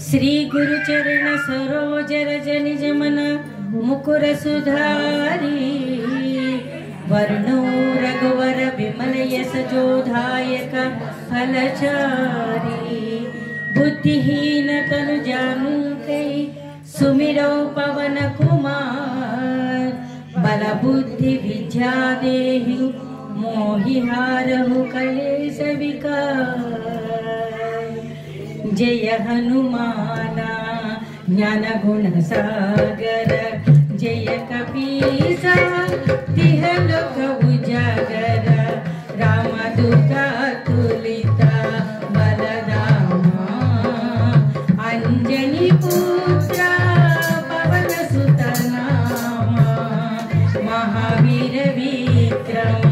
श्री गुरु चरण सरोज रज मन मुकुर सुधारी। वर्णो रघुवर विमल यश जोधायक फलचारी। बुद्धिहीन तनु जानु कई सुमिरो पवन कुमार। बल बुद्धि विद्या देहि मोहिहारहु कलेश जय हनुमाना, ज्ञान गुण सागर। जय कपीसा, तिह लोक उजागर। राम दुका तुलिता, बलरामा। अंजनी पुत्र, पवन सुतना Mahavir Vikram.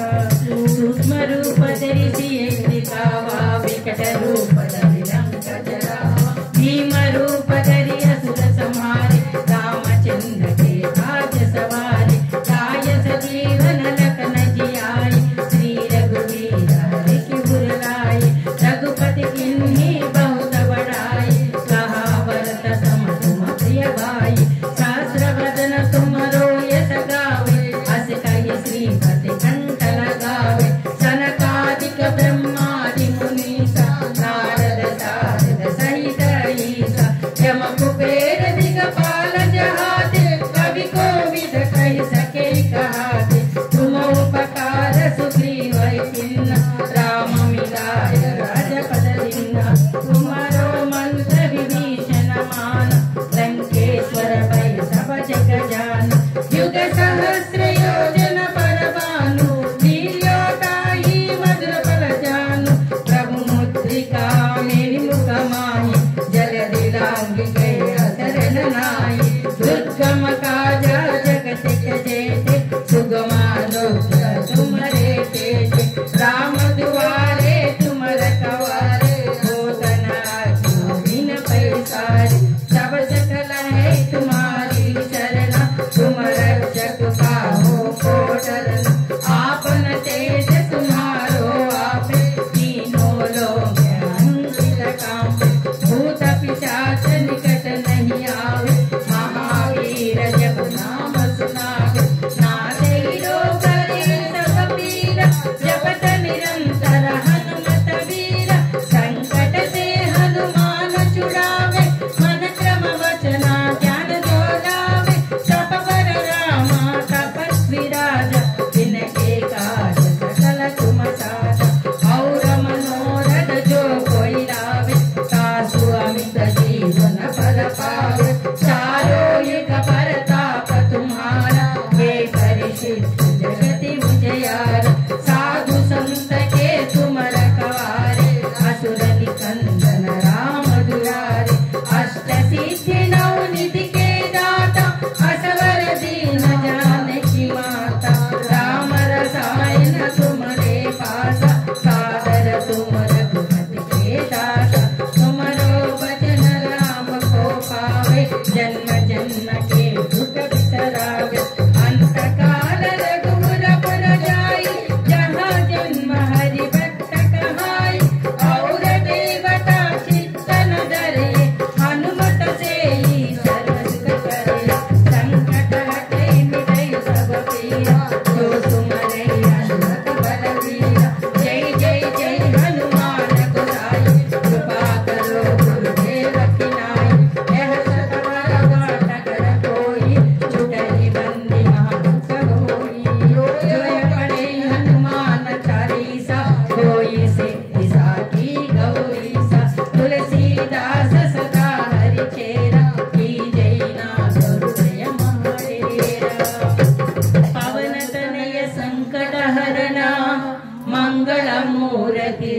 Happy day. Rama Sunam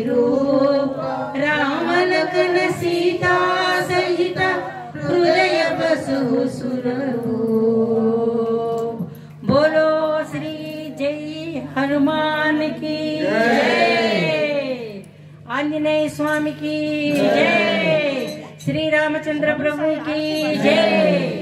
रूप सीता सहित हृदय बसु सुर बोलो श्री जय हनुमान की आंजनेय स्वामी की जय। श्री रामचंद्र प्रभु की जय।